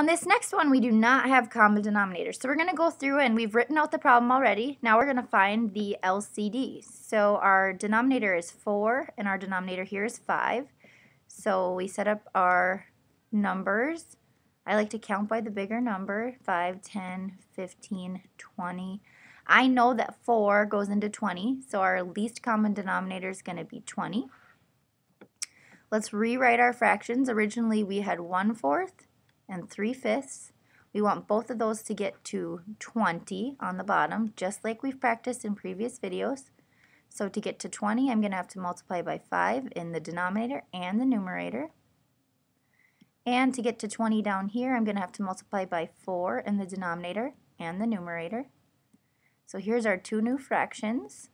On this next one, we do not have common denominators. So we're going to go through and we've written out the problem already. Now we're going to find the LCD. So our denominator is 4 and our denominator here is 5. So we set up our numbers. I like to count by the bigger number, 5, 10, 15, 20. I know that 4 goes into 20, so our least common denominator is going to be 20. Let's rewrite our fractions. Originally we had 1 fourth and 3 fifths. We want both of those to get to 20 on the bottom, just like we've practiced in previous videos. So to get to 20, I'm going to have to multiply by 5 in the denominator and the numerator. And to get to 20 down here, I'm going to have to multiply by 4 in the denominator and the numerator. So here's our two new fractions.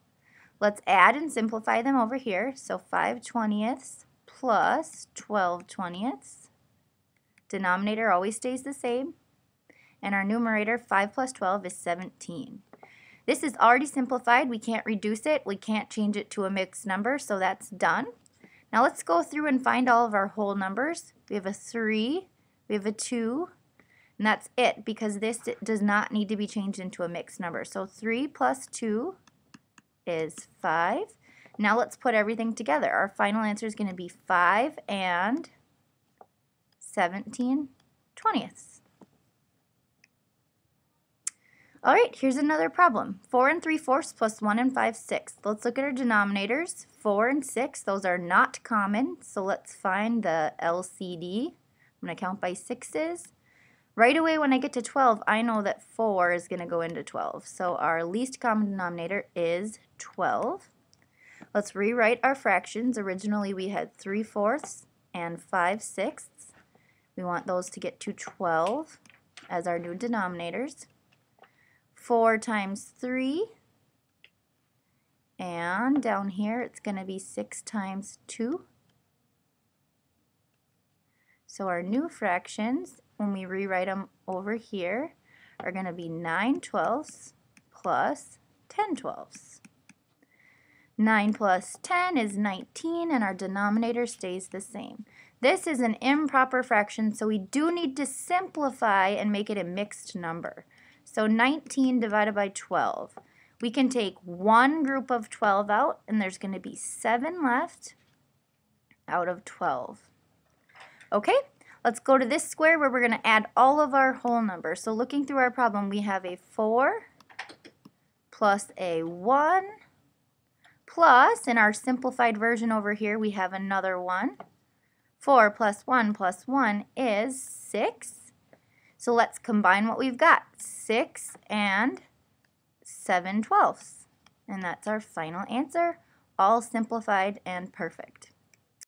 Let's add and simplify them over here. So 5 twentieths plus 12 twentieths. Denominator always stays the same. And our numerator, 5 plus 12, is 17. This is already simplified. We can't reduce it. We can't change it to a mixed number, so that's done. Now let's go through and find all of our whole numbers. We have a 3, we have a 2, and that's it because this does not need to be changed into a mixed number. So 3 plus 2 is 5. Now let's put everything together. Our final answer is going to be 5 and 17 twentieths. All right, here's another problem. 4 and 3 fourths plus 1 and 5 sixths. Let's look at our denominators. 4 and 6, those are not common, so let's find the LCD. I'm going to count by sixes. Right away when I get to 12, I know that 4 is going to go into 12. So our least common denominator is 12. Let's rewrite our fractions. Originally we had 3 fourths and 5 sixths. We want those to get to 12 as our new denominators. 4 times 3. And down here it's going to be 6 times 2. So our new fractions, when we rewrite them over here, are going to be 9 twelfths plus 10 twelfths. 9 plus 10 is 19 and our denominator stays the same. This is an improper fraction so we do need to simplify and make it a mixed number. So 19 divided by 12. We can take one group of 12 out, and there's going to be 7 left out of 12. Okay, let's go to this square where we're going to add all of our whole numbers. So looking through our problem, we have a 4 plus a 1 plus, in our simplified version over here, we have another 1. 4 plus 1 plus 1 is 6. So let's combine what we've got. 6 and 7 twelfths. And that's our final answer, all simplified and perfect.